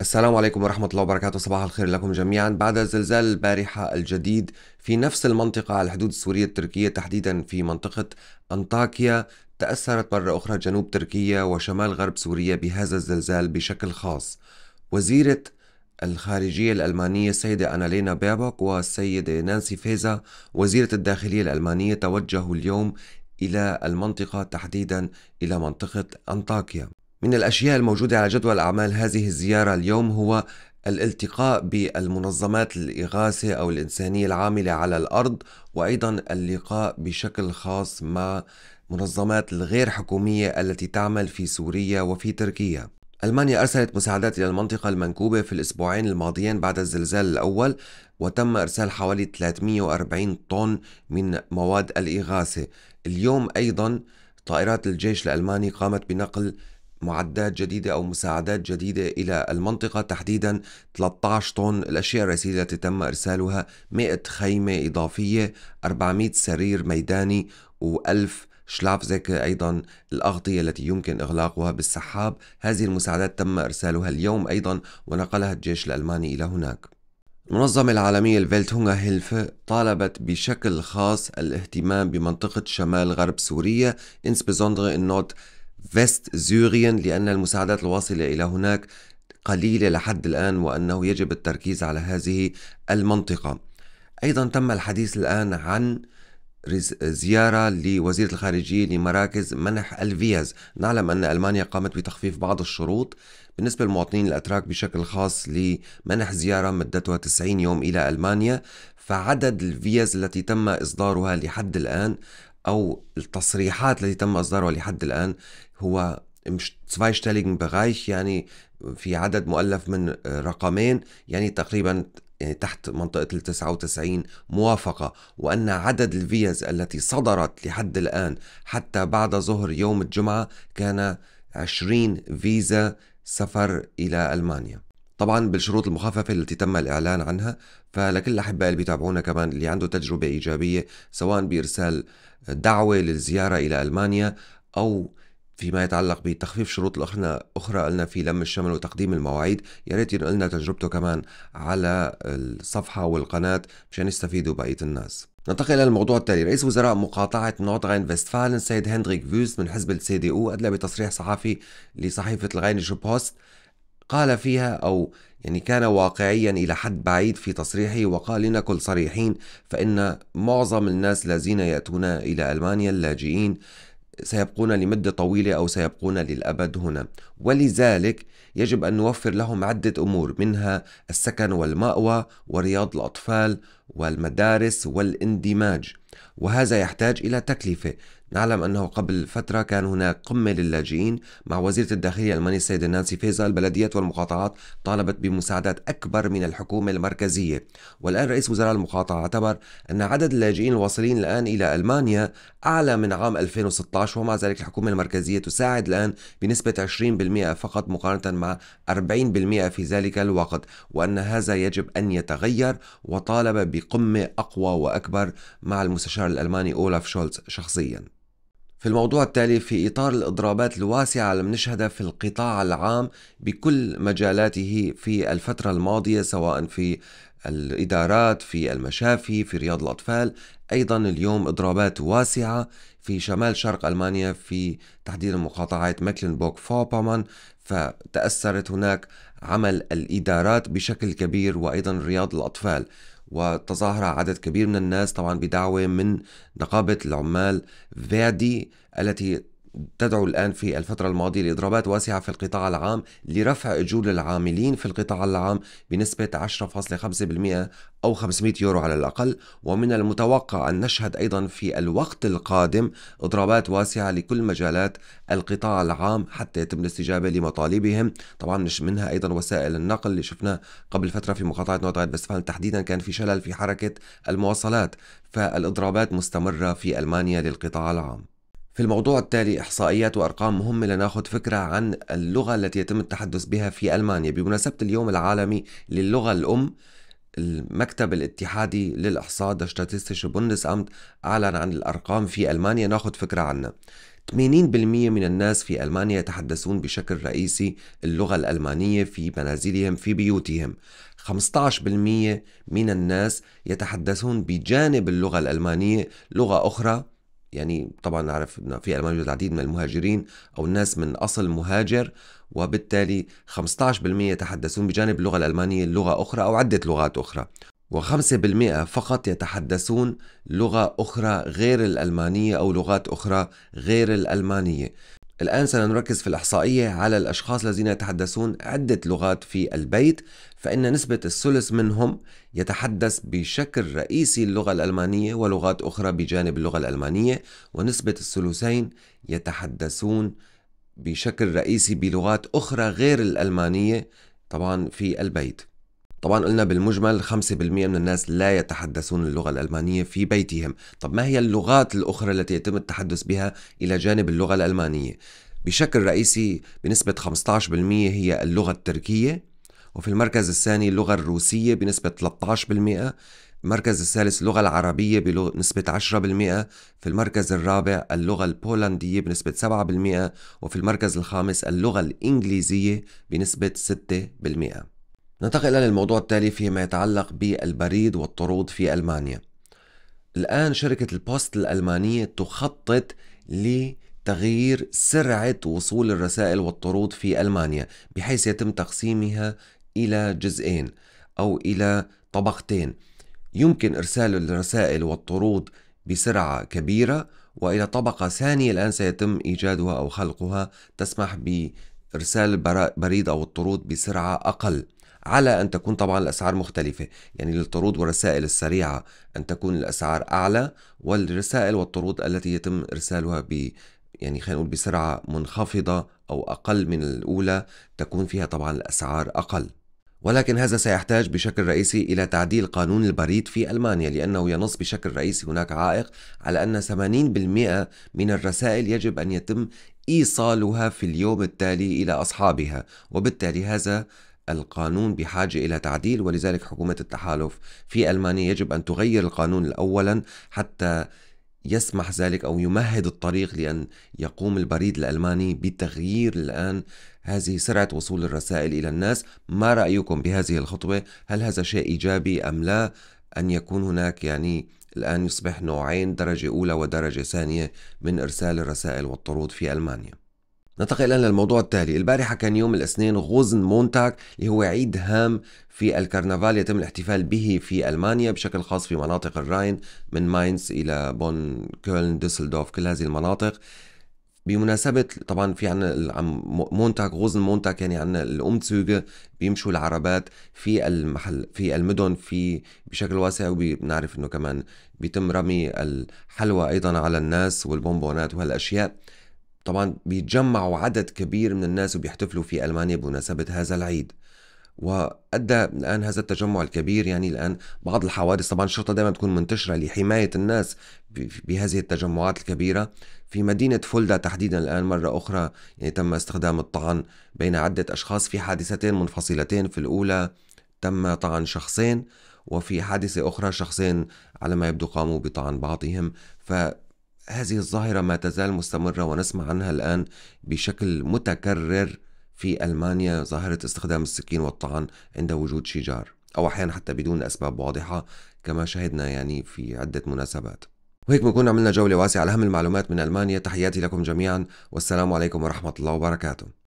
السلام عليكم ورحمة الله وبركاته. صباح الخير لكم جميعا. بعد زلزال البارحة الجديد في نفس المنطقة على الحدود السورية التركية تحديدا في منطقة أنطاكيا تأثرت مرة أخرى جنوب تركيا وشمال غرب سوريا بهذا الزلزال بشكل خاص. وزيرة الخارجية الألمانية السيدة أنالينا بيبوك والسيدة نانسي فيزا وزيرة الداخلية الألمانية توجهوا اليوم إلى المنطقة تحديدا إلى منطقة أنطاكيا. من الأشياء الموجودة على جدول أعمال هذه الزيارة اليوم هو الالتقاء بالمنظمات الإغاثة أو الإنسانية العاملة على الأرض وأيضا اللقاء بشكل خاص مع منظمات الغير حكومية التي تعمل في سوريا وفي تركيا. ألمانيا أرسلت مساعدات إلى المنطقة المنكوبة في الأسبوعين الماضيين بعد الزلزال الأول وتم إرسال حوالي 340 طن من مواد الإغاثة. اليوم أيضا طائرات الجيش الألماني قامت بنقل معدات جديدة أو مساعدات جديدة إلى المنطقة. تحديدا 13 طن. الأشياء الرئيسية التي تم إرسالها 100 خيمة إضافية 400 سرير ميداني و1000 شلافزك أيضا الأغطية التي يمكن إغلاقها بالسحاب. هذه المساعدات تم إرسالها اليوم أيضا ونقلها الجيش الألماني إلى هناك. المنظمة العالمية ال Welthungerhilfe طالبت بشكل خاص الاهتمام بمنطقة شمال غرب سوريا insbesondere in Nordwestsyrien لأن المساعدات الواصلة إلى هناك قليلة لحد الآن وأنه يجب التركيز على هذه المنطقة. أيضا تم الحديث الآن عن زيارة لوزيرة الخارجية لمراكز منح الفيز. نعلم أن ألمانيا قامت بتخفيف بعض الشروط بالنسبة للمواطنين الأتراك بشكل خاص لمنح زيارة مدتها 90 يوم إلى ألمانيا. فعدد الفيز التي تم إصدارها لحد الآن أو التصريحات التي تم إصدارها لحد الآن هو im zweistelligen Bereich يعني في عدد مؤلف من رقمين يعني تقريبا يعني تحت منطقة ال 99 موافقة. وأن عدد الفيز التي صدرت لحد الآن حتى بعد ظهر يوم الجمعة كان 20 فيزا سفر إلى ألمانيا. طبعا بالشروط المخففة التي تم الإعلان عنها فلكل الأحباء اللي بيتابعونا كمان اللي عنده تجربة إيجابية سواء بإرسال دعوة للزيارة إلى ألمانيا أو فيما يتعلق بتخفيف شروط الأخرى أخرى قلنا في لم الشمل وتقديم المواعيد. يا ريت ينقل لنا تجربته كمان على الصفحة والقناة مشان يستفيدوا بقية الناس. ننتقل إلى الموضوع التالي. رئيس وزراء مقاطعة نوردغاين فيستفالن السيد هندريك فيوست من حزب ال CDU أدلى بتصريح صحفي لصحيفة ال Rheinische Post قال فيها أو يعني كان واقعيا إلى حد بعيد في تصريحه وقال لنكن صريحين فإن معظم الناس الذين يأتون إلى ألمانيا اللاجئين سيبقون لمدة طويلة أو سيبقون للأبد هنا. ولذلك يجب أن نوفر لهم عدة أمور منها السكن والمأوى ورياض الأطفال والمدارس والإندماج. وهذا يحتاج إلى تكلفة. نعلم أنه قبل فترة كان هناك قمة للاجئين مع وزيرة الداخلية الألمانية السيدة نانسي فيزا البلديات والمقاطعات طالبت بمساعدات أكبر من الحكومة المركزية. والآن رئيس وزراء المقاطعة اعتبر أن عدد اللاجئين الواصلين الآن إلى ألمانيا أعلى من عام 2016 ومع ذلك الحكومة المركزية تساعد الآن بنسبة 20% فقط مقارنة مع 40% في ذلك الوقت وأن هذا يجب أن يتغير. وطالب بقمة أقوى وأكبر مع المستشار الألماني أولاف شولتز شخصياً. في الموضوع التالي في إطار الإضرابات الواسعة اللي بنشهدها في القطاع العام بكل مجالاته في الفترة الماضية سواء في الإدارات في المشافي في رياض الأطفال. أيضا اليوم إضرابات واسعة في شمال شرق ألمانيا في تحديدا مقاطعة مكلنبوغ فوبامان فتأثرت هناك عمل الإدارات بشكل كبير وأيضا رياض الأطفال. وتظاهر عدد كبير من الناس طبعا بدعوة من نقابة العمال فيردي التي تدعو الآن في الفترة الماضية لإضرابات واسعة في القطاع العام لرفع أجور العاملين في القطاع العام بنسبة 10.5% أو 500 يورو على الأقل. ومن المتوقع أن نشهد أيضا في الوقت القادم إضرابات واسعة لكل مجالات القطاع العام حتى يتم الاستجابة لمطالبهم. طبعا منها أيضا وسائل النقل اللي شفنا قبل فترة في مقاطعة نوتغايت بستفان تحديدا كان في شلل في حركة المواصلات. فالإضرابات مستمرة في ألمانيا للقطاع العام. في الموضوع التالي إحصائيات وأرقام مهمة لناخذ فكرة عن اللغة التي يتم التحدث بها في ألمانيا. بمناسبة اليوم العالمي للغة الأم المكتب الاتحادي للإحصاء ده Statistische Bundesamt أعلن عن الأرقام في ألمانيا. ناخذ فكرة عنها. 80% من الناس في ألمانيا يتحدثون بشكل رئيسي اللغة الألمانية في منازلهم في بيوتهم. 15% من الناس يتحدثون بجانب اللغة الألمانية. لغة أخرى يعني طبعا نعرف أن في ألمانيا العديد من المهاجرين أو الناس من أصل مهاجر وبالتالي 15% يتحدثون بجانب اللغة الألمانية لغة أخرى أو عدة لغات أخرى و5% فقط يتحدثون لغة أخرى غير الألمانية أو لغات أخرى غير الألمانية. الآن سنركز في الإحصائية على الأشخاص الذين يتحدثون عدة لغات في البيت فإن نسبة الثلث منهم يتحدث بشكل رئيسي اللغة الألمانية ولغات أخرى بجانب اللغة الألمانية ونسبة الثلثين يتحدثون بشكل رئيسي بلغات أخرى غير الألمانية طبعا في البيت. طبعا قلنا بالمجمل 5% من الناس لا يتحدثون اللغة الألمانية في بيتهم. طب ما هي اللغات الأخرى التي يتم التحدث بها إلى جانب اللغة الألمانية؟ بشكل رئيسي بنسبة 15% هي اللغة التركية وفي المركز الثاني اللغة الروسية بنسبة 13% المركز الثالث اللغة العربية بنسبة 10% في المركز الرابع اللغة البولندية بنسبة 7% وفي المركز الخامس اللغة الإنجليزية بنسبة 6% ننتقل الآن للموضوع التالي فيما يتعلق بالبريد والطرود في ألمانيا. الآن شركة البوست الألمانية تخطط لتغيير سرعة وصول الرسائل والطرود في ألمانيا بحيث يتم تقسيمها إلى جزئين أو إلى طبقتين. يمكن إرسال الرسائل والطرود بسرعة كبيرة وإلى طبقة ثانية الآن سيتم إيجادها أو خلقها تسمح بإرسال البريد أو الطرود بسرعة أقل. على أن تكون طبعا الأسعار مختلفة. يعني للطرود والرسائل السريعة أن تكون الأسعار أعلى والرسائل والطرود التي يتم إرسالها ب يعني خلينا نقول بسرعة منخفضة أو أقل من الأولى تكون فيها طبعا الأسعار أقل. ولكن هذا سيحتاج بشكل رئيسي إلى تعديل قانون البريد في ألمانيا لأنه ينص بشكل رئيسي هناك عائق على أن 80% من الرسائل يجب أن يتم إيصالها في اليوم التالي إلى أصحابها وبالتالي هذا القانون بحاجة إلى تعديل ولذلك حكومة التحالف في ألمانيا يجب أن تغير القانون أولا حتى يسمح ذلك أو يمهد الطريق لأن يقوم البريد الألماني بتغيير الآن هذه سرعة وصول الرسائل إلى الناس. ما رأيكم بهذه الخطوة؟ هل هذا شيء إيجابي أم لا؟ أن يكون هناك يعني الآن يصبح نوعين درجة أولى ودرجة ثانية من إرسال الرسائل والطرود في ألمانيا. ننتقل الآن للموضوع التالي. البارحة كان يوم الاثنين غوزن مونتاك اللي هو عيد هام في الكرنفال يتم الاحتفال به في ألمانيا بشكل خاص في مناطق الراين من ماينز إلى بون كولن ديسلدورف كل هذه المناطق. بمناسبة طبعا في عنا Montag Rosenmontag يعني عنا الأمتسوجة بيمشوا العربات في المحل في المدن في بشكل واسع وبنعرف إنه كمان بيتم رمي الحلوى أيضا على الناس والبونبونات وهالأشياء. طبعا بيتجمعوا عدد كبير من الناس وبيحتفلوا في ألمانيا بمناسبة هذا العيد. وأدى الآن هذا التجمع الكبير يعني الآن بعض الحوادث طبعا الشرطة دائما تكون منتشرة لحماية الناس بهذه التجمعات الكبيرة. في مدينة فولدا تحديدا الآن مرة أخرى يعني تم استخدام الطعن بين عدة أشخاص في حادثتين منفصلتين. في الأولى تم طعن شخصين وفي حادثة أخرى شخصين على ما يبدو قاموا بطعن بعضهم. ف هذه الظاهرة ما تزال مستمرة ونسمع عنها الآن بشكل متكرر في ألمانيا ظاهرة استخدام السكين والطعن عند وجود شجار أو أحيانا حتى بدون أسباب واضحة كما شهدنا يعني في عدة مناسبات. وهيك بنكون عملنا جولة واسعة على أهم المعلومات من ألمانيا. تحياتي لكم جميعا والسلام عليكم ورحمة الله وبركاته.